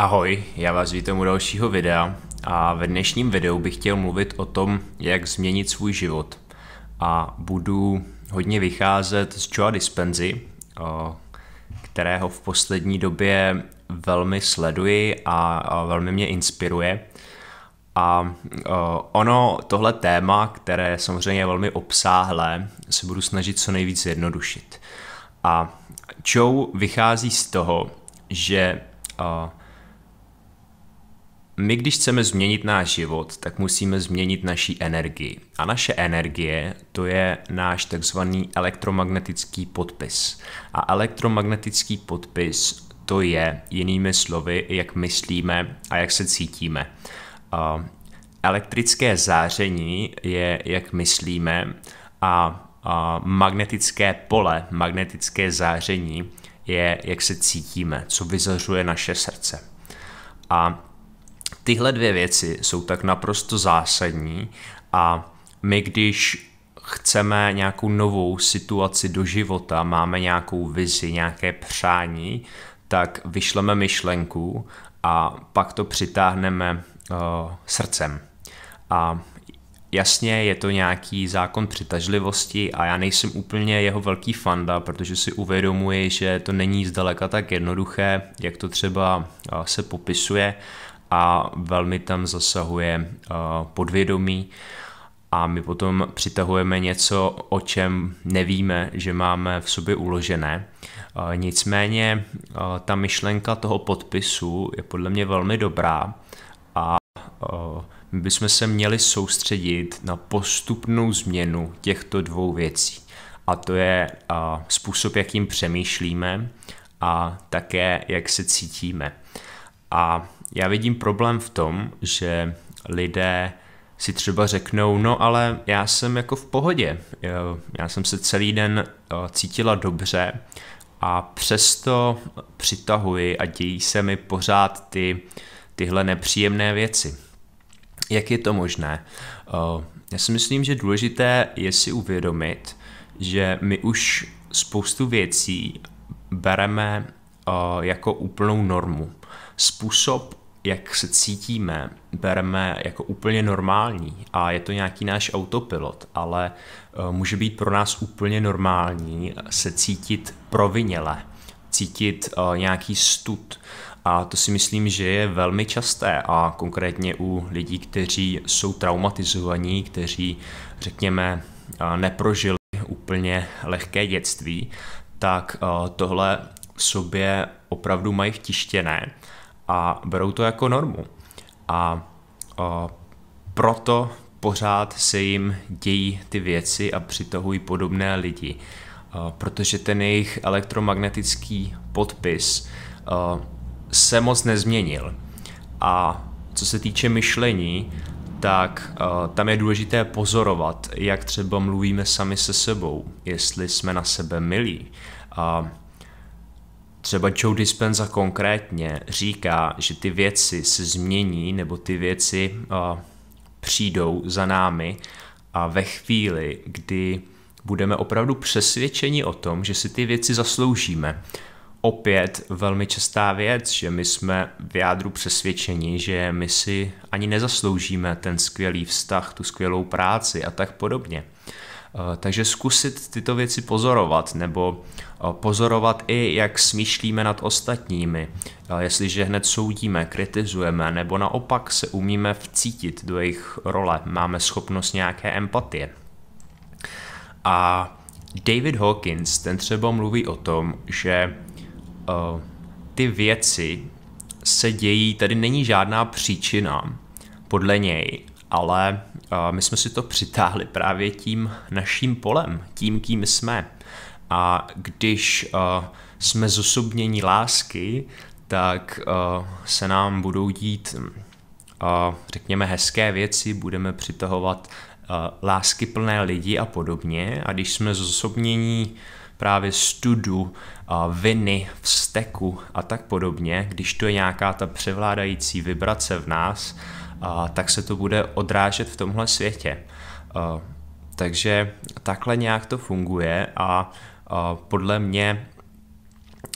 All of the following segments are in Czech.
Ahoj, já vás vítám u dalšího videa a ve dnešním videu bych chtěl mluvit o tom, jak změnit svůj život. A budu hodně vycházet z Joe Dispensy, kterého v poslední době velmi sleduji a velmi mě inspiruje. A ono, tohle téma, které je samozřejmě velmi obsáhlé, se budu snažit co nejvíc zjednodušit. A Joe vychází z toho, že my, když chceme změnit náš život, tak musíme změnit naší energii. A naše energie to je náš takzvaný elektromagnetický podpis. A elektromagnetický podpis to je jinými slovy, jak myslíme a jak se cítíme. Uh, elektrické záření je, jak myslíme, a, a magnetické pole, magnetické záření je, jak se cítíme, co vyzařuje naše srdce. A tyhle dvě věci jsou tak naprosto zásadní a my, když chceme nějakou novou situaci do života, máme nějakou vizi, nějaké přání, tak vyšleme myšlenku a pak to přitáhneme uh, srdcem. A jasně je to nějaký zákon přitažlivosti a já nejsem úplně jeho velký fanda, protože si uvědomuji, že to není zdaleka tak jednoduché, jak to třeba uh, se popisuje a velmi tam zasahuje uh, podvědomí a my potom přitahujeme něco, o čem nevíme, že máme v sobě uložené. Uh, nicméně uh, ta myšlenka toho podpisu je podle mě velmi dobrá a my bychom se měli soustředit na postupnou změnu těchto dvou věcí. A to je způsob, jakým přemýšlíme a také, jak se cítíme. A já vidím problém v tom, že lidé si třeba řeknou, no ale já jsem jako v pohodě, já jsem se celý den eh, cítila dobře a přesto přitahuji a dějí se mi pořád ty, tyhle nepříjemné věci. Jak je to možné? Eh, já si myslím, že důležité je si uvědomit, že my už spoustu věcí bereme jako úplnou normu. Způsob, jak se cítíme, bereme jako úplně normální a je to nějaký náš autopilot, ale eh, může být pro nás úplně normální se cítit proviněle, cítit eh, nějaký stud. A to si myslím, že je velmi časté a konkrétně u lidí, kteří jsou traumatizovaní, kteří, řekněme, eh, neprožili úplně lehké dětství, tak tohle v sobě opravdu mají vtištěné a berou to jako normu. A, a proto pořád se jim dějí ty věci a přitahují podobné lidi, a, protože ten jejich elektromagnetický podpis a, se moc nezměnil. A co se týče myšlení, tak uh, tam je důležité pozorovat, jak třeba mluvíme sami se sebou, jestli jsme na sebe milí. Uh, Třeba Joe Dispenza konkrétně říká, že ty věci se změní nebo ty věci uh, přijdou za námi a ve chvíli, kdy budeme opravdu přesvědčeni o tom, že si ty věci zasloužíme. Opět velmi častá věc, že my jsme v jádru přesvědčeni, že my si ani nezasloužíme ten skvělý vztah, tu skvělou práci a tak podobně. Eh, takže zkusit tyto věci pozorovat, nebo eh, pozorovat i, jak smýšlíme nad ostatními. Eh, jestliže hned soudíme, kritizujeme, nebo naopak se umíme vcítit do jejich role, máme schopnost nějaké empatie. A David Hawkins, ten třeba mluví o tom, že ty věci se dějí, tady není žádná příčina podle něj, ale my jsme si to přitáhli právě tím naším polem, tím, kým jsme. A když jsme zosobnění lásky, tak se nám budou dít, řekněme, hezké věci, budeme přitahovat lásky plné lidi a podobně. A když jsme zosobnění právě studu, viny, vzteku a tak podobně, když to je nějaká ta převládající vibrace v nás, a tak se to bude odrážet v tomhle světě. A, takže takhle nějak to funguje a, a podle mě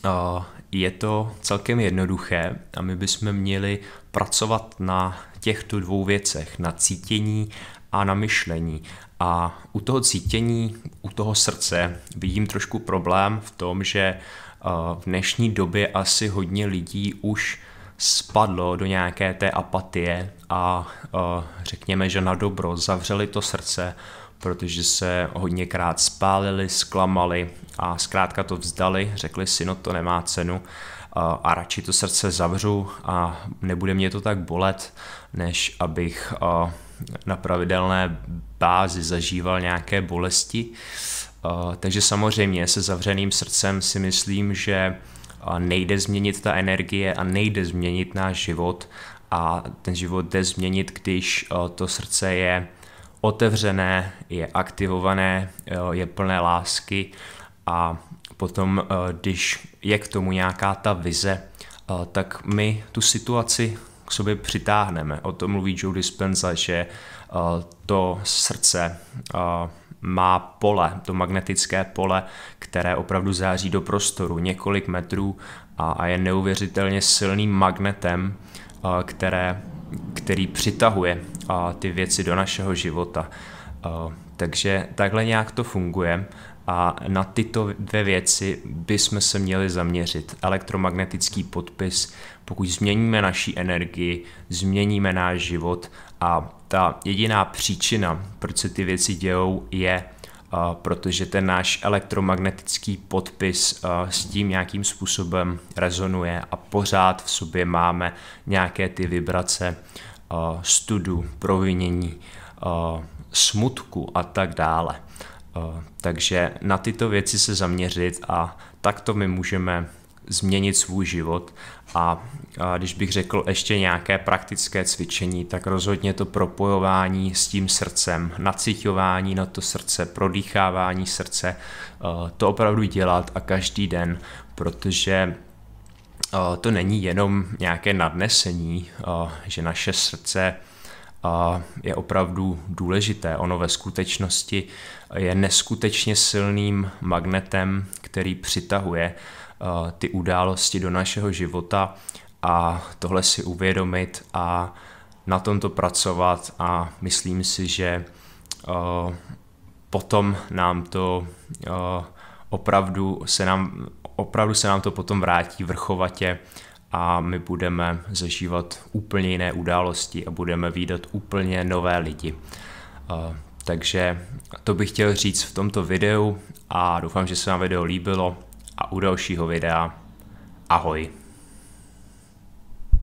a, je to celkem jednoduché a my bychom měli pracovat na těchto dvou věcech, na cítění a na myšlení. A u toho cítění, u toho srdce vidím trošku problém v tom, že eh, v dnešní době asi hodně lidí už spadlo do nějaké té apatie a řekněme, že na dobro zavřeli to srdce, protože se hodněkrát spálili, zklamali a zkrátka to vzdali, řekli si, no to nemá cenu a radši to srdce zavřu a nebude mě to tak bolet, než abych na pravidelné bázi zažíval nějaké bolesti. Takže samozřejmě se zavřeným srdcem si myslím, že nejde změnit ta energie a nejde změnit náš život a ten život jde změnit, když eh, to srdce je otevřené, je aktivované, eh, je plné lásky a potom, eh, když je k tomu nějaká ta vize, tak my tu situaci k sobě přitáhneme. O tom mluví Joe Dispenza, že to srdce má pole, to magnetické pole, které opravdu září do prostoru několik metrů a, a je neuvěřitelně silným magnetem, a, které, který přitahuje a, ty věci do našeho života. A, takže takhle nějak to funguje a na tyto dvě věci bychom se měli zaměřit. Elektromagnetický podpis, pokud změníme naší energii, změníme náš život a ta jediná příčina, proč se ty věci dějou, je protože ten náš elektromagnetický podpis s tím nějakým způsobem rezonuje a pořád v sobě máme nějaké ty vibrace studu, provinění, smutku a tak dále. Takže na tyto věci se zaměřit a takto my můžeme změnit svůj život. A, když bych řekl ještě nějaké praktické cvičení, tak rozhodně to propojování s tím srdcem, nacitování na to srdce, prodýchávání srdce, to opravdu dělat a každý den, protože to není jenom nějaké nadnesení, že naše srdce je opravdu důležité. Ono ve skutečnosti je neskutečně silným magnetem, který přitahuje Eh, ty události do našeho života a tohle si uvědomit a na tomto pracovat a myslím si, že uh, potom nám to uh, opravdu se nám, opravdu se nám to potom vrátí vrchovatě a my budeme zažívat úplně jiné události a budeme výdat úplně nové lidi. Uh, takže to bych chtěl říct v tomto videu a doufám, že se vám video líbilo a u dalšího videa ahoj.